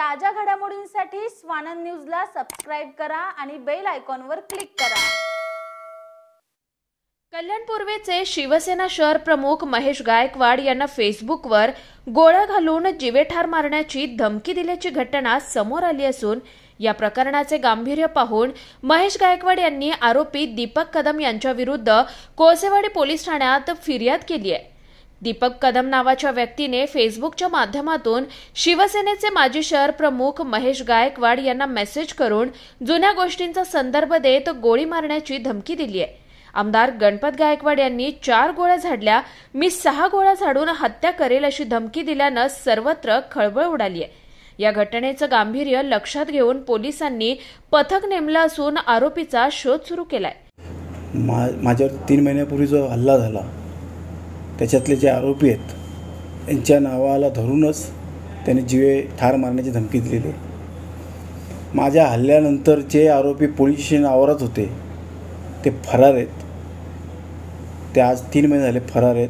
ताज्या घडामोडींसाठी स्वानंद न्यूजला सबस्क्राईब करा आणि बेल आयकॉनवर क्लिक करा. कल्याण पूर्वेचे शिवसेना शहर प्रमुख महेश गायकवाड यांना फेसबुकवर गोळ्या घालून जीवेठार मारण्याची धमकी दिल्याची घटना समोर आली असून या प्रकरणाचे गांभीर्य पाहून महेश गायकवाड यांनी आरोपी दीपक कदम यांच्याविरुद्ध कोळसेवाडी पोलीस ठाण्यात फिर्याद केली आहे. दीपक कदम नावाच्या व्यक्तीने फेसबुकच्या माध्यमातून शिवसेनेचे माजी शहर प्रमुख महेश गायकवाड यांना मेसेज करून जुन्या गोष्टींचा संदर्भ देत गोळी मारण्याची धमकी दिली आहे आमदार गणपत गायकवाड यांनी चार गोळ्या झाडल्या मी सहा गोळ्या झाडून हत्या करेल अशी धमकी दिल्यानं सर्वत्र खळबळ उडाली आहे या घटनेचं गांभीर्य लक्षात घेऊन पोलिसांनी पथक नेमलं असून आरोपीचा शोध सुरू केलाय. माझ्यावर तीन महिन्यापूर्वी जो हल्ला झाला त्याच्यातले जे आरोपी आहेत यांच्या नावाला धरूनच त्यांनी जीवे ठार मारण्याची धमकी दिलेली आहे. माझ्या हल्ल्यानंतर जे आरोपी पोलीस स्टेशन आवारात होते ते फरार आहेत. ते आज तीन महिने झाले फरार आहेत.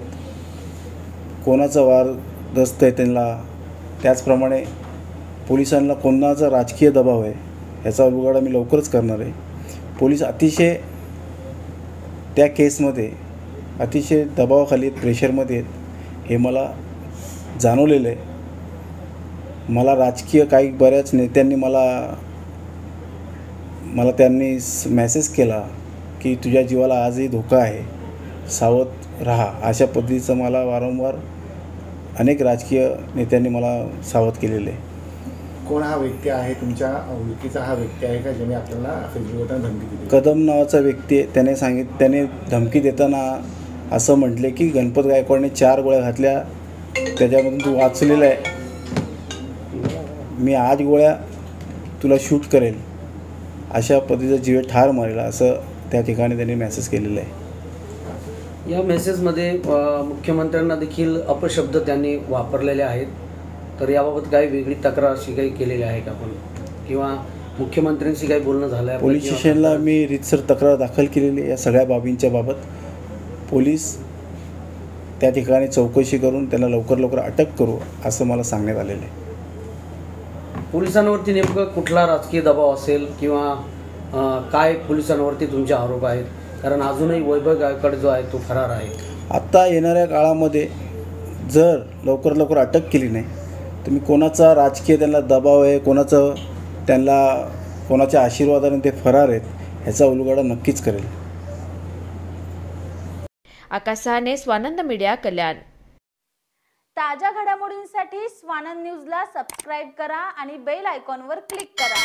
कोणाचा वार दस्त आहे त्यांना त्याचप्रमाणे पोलिसांना कोणाचा राजकीय दबाव आहे याचा उलगडा मी लवकरच करणार आहे. पोलीस अतिशय त्या केसमध्ये अतिशय दबावाखाली आहेत प्रेशरमध्ये आहेत. हे मला जाणवलेलं आहे मला राजकीय काही बऱ्याच नेत्यांनी मला मला त्यांनी मेसेज केला की तुझ्या जीवाला आजही धोका आहे. सावध राहा. अशा पद्धतीचं मला वारंवार अनेक राजकीय नेत्यांनी मला सावध केलेलं आहे कोण हा व्यक्ती आहे? तुमच्या ओळखीचा हा व्यक्ती आहे का ज्याने आपल्याला फेसबुकवर धमकी दिली? कदम नावाचा व्यक्ती आहे. त्याने सांगित त्याने धमकी देताना असं म्हटले की गणपत गायकवाडने चार गोळ्या घातल्या. त्याच्यामधून तू वाचलेलं आहे. मी आज गोळ्या तुला शूट करेल. अशा पद्धतीचं जीवे ठार मारेल असं त्या ठिकाणी त्यांनी मेसेज केलेलं आहे. या मेसेजमध्ये मुख्यमंत्र्यांना देखील अपशब्द त्यांनी वापरलेले आहेत. तर याबाबत काही वेगळी तक्रार अशी काही केलेली आहे का आपण किंवा मुख्यमंत्र्यांशी काही बोलणं झालं आहे पोलीस स्टेशनला मी रितसर तक्रार दाखल केलेली या सगळ्या बाबींच्या बाबत. पोलीस त्या ठिकाणी चौकशी करून त्यांना लवकर लवकर अटक करू असं मला सांगण्यात आलेलं आहे. पोलिसांवरती नेमकं कुठला राजकीय दबाव असेल किंवा काय पोलिसांवरती तुमचे आरोप आहेत? कारण अजूनही वैभव गायकवाड जो आहे तो फरार आहे. आत्ता येणाऱ्या काळामध्ये जर लवकर लवकर अटक केली नाही तर मी कोणाचा राजकीय त्यांना दबाव आहे कोणाचं त्यांना कोणाच्या आशीर्वादाने ते फरार आहेत ह्याचा उलगडा नक्कीच करेल. आकाश सहाने स्वानंद मीडिया कल्याण. ताज्या घडामोडींसाठी स्वानंद न्यूजला सबस्क्राईब करा आणि बेल आयकॉनवर क्लिक करा.